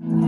you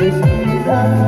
It's